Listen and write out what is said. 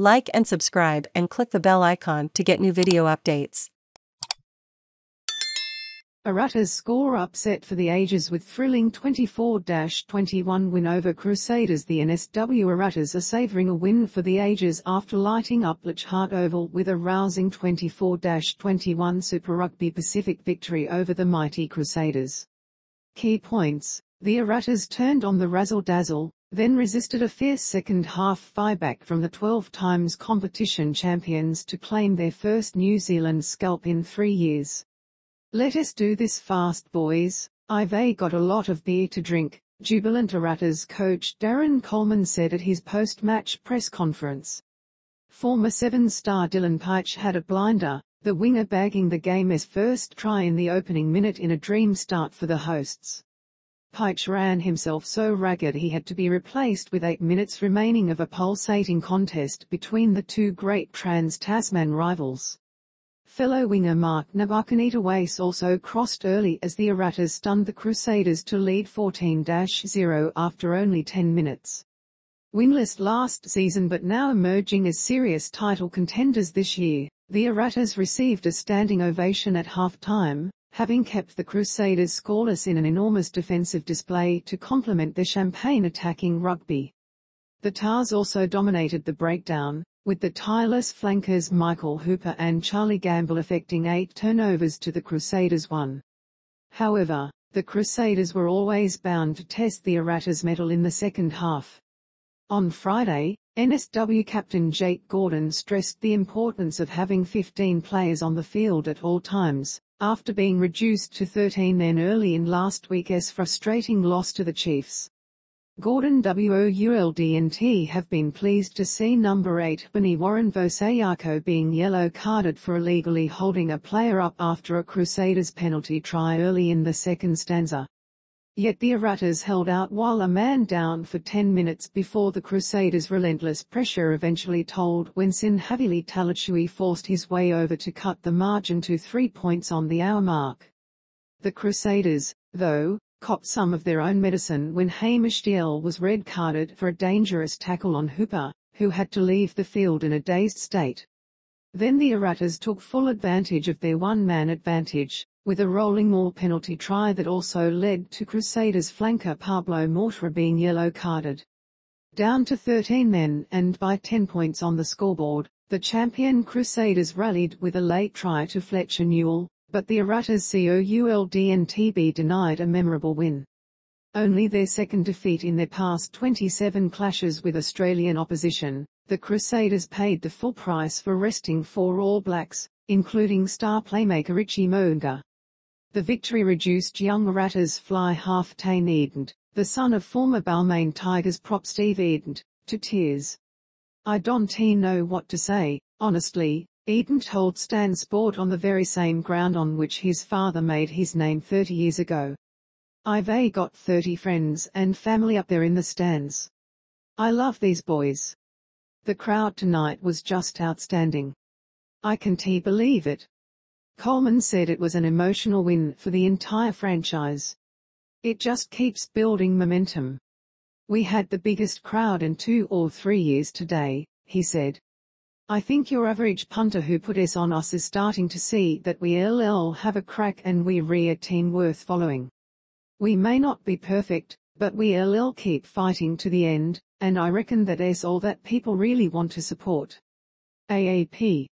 Like and subscribe and click the bell icon to get new video updates. Waratahs score upset for the ages with thrilling 24-21 win over Crusaders The NSW Waratahs are savouring a win for the ages after lighting up Leichhardt Oval with a rousing 24-21 Super Rugby Pacific victory over the mighty Crusaders. Key points. The Waratahs turned on the razzle-dazzle, then resisted a fierce second half buyback from the 12 times competition champions to claim their first New Zealand scalp in three years. Let us do this fast boys, I've got a lot of beer to drink, jubilant Waratahs coach Darren Coleman said at his post-match press conference. Former seven-star Dylan Pietsch had a blinder, the winger bagging the game's first try in the opening minute in a dream start for the hosts. Pietsch ran himself so ragged he had to be replaced with eight minutes remaining of a pulsating contest between the two great trans-Tasman rivals. Fellow winger Mark Nawaqanitawase also crossed early as the Waratahs stunned the Crusaders to lead 14-0 after only 10 minutes. Winless last season but now emerging as serious title contenders this year, the Waratahs received a standing ovation at half-time, having kept the Crusaders scoreless in an enormous defensive display to complement their champagne attacking rugby. The 'Tahs also dominated the breakdown, with the tireless flankers Michael Hooper and Charlie Gamble effecting eight turnovers to the Crusaders' one. However, the Crusaders were always bound to test the Waratahs mettle in the second half. On Friday, NSW captain Jake Gordon stressed the importance of having 15 players on the field at all times, after being reduced to 13 then early in last week's frustrating loss to the Chiefs. Gordon WOULDNT have been pleased to see number 8 Benny Warren Vosayako being yellow carded for illegally holding a player up after a Crusaders penalty try early in the second stanza. Yet the Waratahs held out while a man down for 10 minutes before the Crusaders' relentless pressure eventually told when Sione Havili Talitui forced his way over to cut the margin to three points on the hour mark. The Crusaders, though, copped some of their own medicine when Hamish Dalzell was red-carded for a dangerous tackle on Hooper, who had to leave the field in a dazed state. Then the Waratahs took full advantage of their one-man advantage, with a rolling maul penalty try that also led to Crusaders flanker Pablo Matera being yellow-carded. Down to 13 men and by 10 points on the scoreboard, the champion Crusaders rallied with a late try to Fletcher Newell, but the Waratahs COULDNTB denied a memorable win. Only their second defeat in their past 27 clashes with Australian opposition, the Crusaders paid the full price for resting four All Blacks, including star playmaker Richie Mo'unga. The victory reduced young Waratahs fly half Tane Edmed, the son of former Balmain Tigers prop Steve Edmed, to tears. I don't know what to say, honestly, Edmed told Stan Sport on the very same ground on which his father made his name 30 years ago. I've got 30 friends and family up there in the stands. I love these boys. The crowd tonight was just outstanding. I can't believe it. Coleman said it was an emotional win for the entire franchise. It just keeps building momentum. We had the biggest crowd in two or three years today, he said. I think your average punter who put S on us is starting to see that we LL have a crack and we re a team worth following. We may not be perfect, but we LL keep fighting to the end, and I reckon that S all that people really want to support. AAP